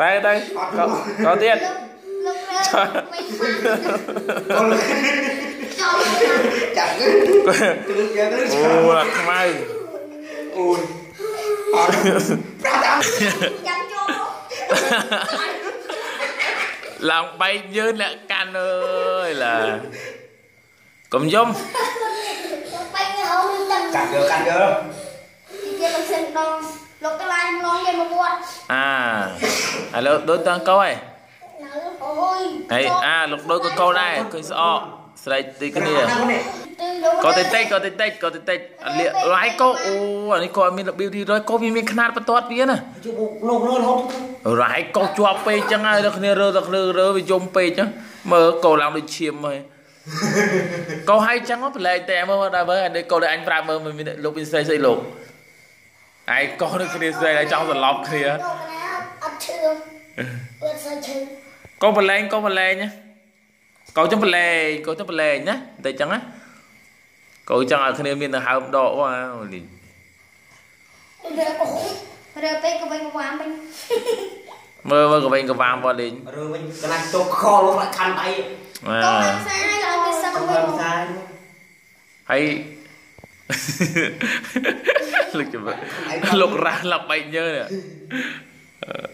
ទៅទៅក៏ក៏ទៀតលោករើមិនចូលចាប់គឺគឺគេទៅអូអាខ្មៅ ឥឡូវដូចតាំងកោហើយ នៅអូយ ហើយអាលោកដូចក៏កោដែរឃើញស្អកស្រែកទីគ្នា ទៅលោក ក៏តិចតិចក៏តិចតិចក៏តិចតិចអាលៀកឡាយកោអូអានេះក៏អត់មានរបៀបទីរយក៏វាមានຂະຫນាតបន្ទាត់វាណា ជុំលោកនោះរហូត រាយកោជាប់ពេកចឹងហើយដល់គ្នារើដល់គ្នារើវាយំពេកចឹងមើលកោឡើងដូចឈាមហើយកោហើយចឹងប្រឡែកតែមើលដល់មើលអានេះកោដែលអញប្រាប់មើលមានលោកមានស្រីស្អីលោកហើយកោនឹងគ្នាស្រីហើយចង់សន្លប់គ្នា លោកណាអត់ ឈឺអត់ស្អីឈឺកោប្រឡែងកោប្រឡែងណាកោចឹងប្រឡែងកោចឹងប្រឡែងណាតែចឹងណាកោចឹងឲ្យគ្នាមានទៅហើមដកអូអានេះរើអូរើពេកក៏វិញមកវាមវិញមើលមើលកវែងកវាមបោះលេងរើវិញកណាច់ចុកខលោក lại ខំដៃអាកូនខ្សែដល់គេសឹកទៅវិញផ្សាយហើយលោកចាំមើលលោករ៉ាស់ឡាប់បែកញើនេះ